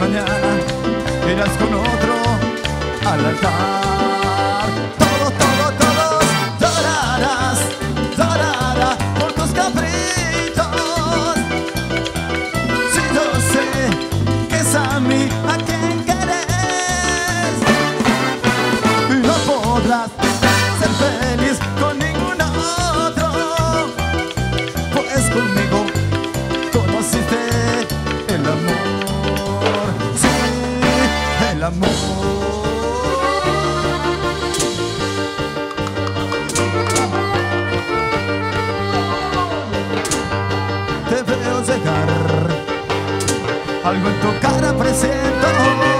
mañana irás con otro al altar. Amor. Te veo llegar, algo en tu cara presiento,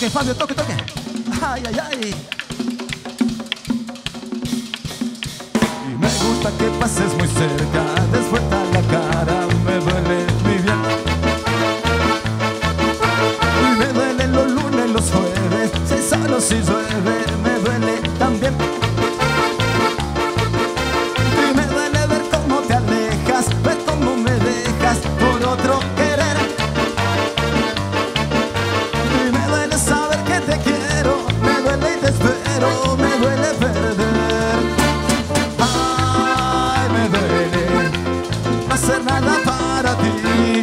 Toque, Fabio, toque, toque. Ay, ay, ay. Y me gusta que pases muy cerca, desvuelta la cara, me duele mi bien. Y me duelen los lunes, los jueves, si solo si llueve, me duele también. Y me duele ver cómo te alejas, ver cómo me dejas por otro ser nada para ti